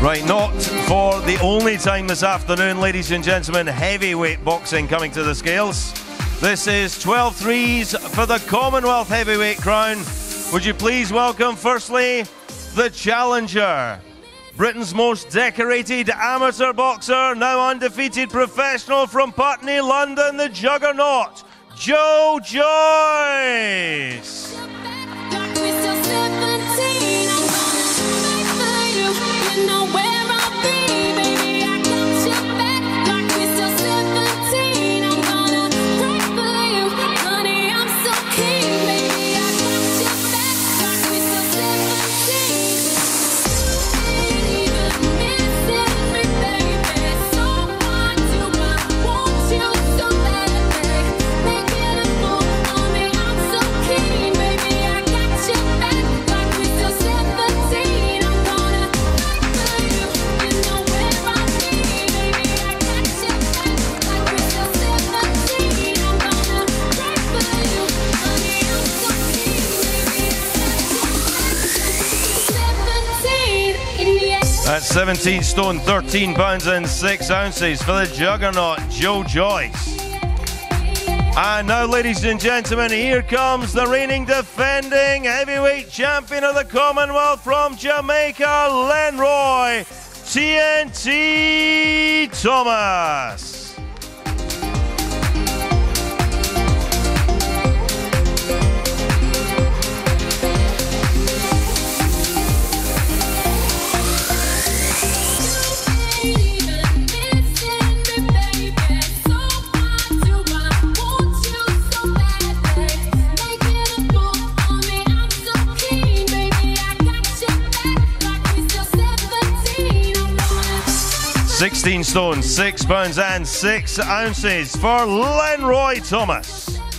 Right, not for the only time this afternoon, ladies and gentlemen, heavyweight boxing coming to the scales. This is 12 threes for the Commonwealth heavyweight crown. Would you please welcome, firstly, the challenger, Britain's most decorated amateur boxer, now undefeated professional from Putney, London, the juggernaut, Joe Joyce. That's 17 stone, 13 pounds and 6 ounces for the juggernaut, Joe Joyce. And now, ladies and gentlemen, here comes the reigning defending heavyweight champion of the Commonwealth from Jamaica, Lenroy TNT Thomas. 16 stone, 6 pounds and 6 ounces for Lenroy Thomas.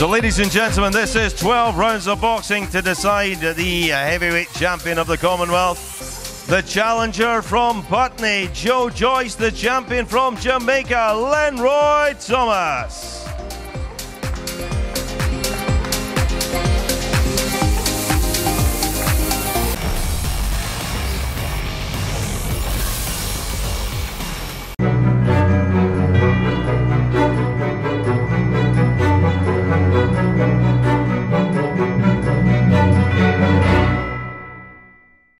So, ladies and gentlemen, this is 12 rounds of boxing to decide the heavyweight champion of the Commonwealth. The challenger from Putney, Joe Joyce, the champion from Jamaica, Lenroy Thomas.